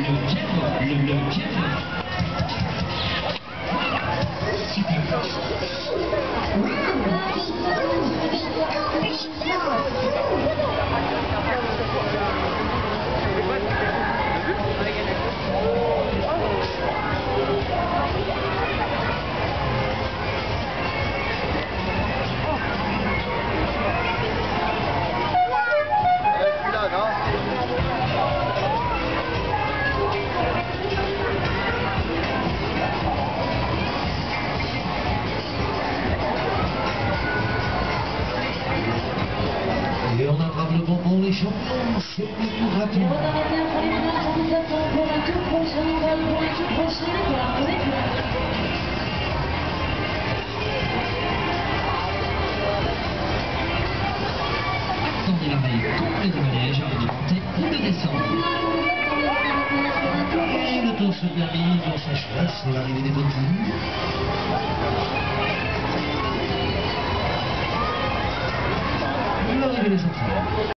le diable, le, le diable. Le bonbon, les champions, c'est le rapide. On on pour la on du manège avant de monter ou de descendre. Et le tour se termine, le s'achève, c'est l'arrivée des voitures. L'arrivée des enfants.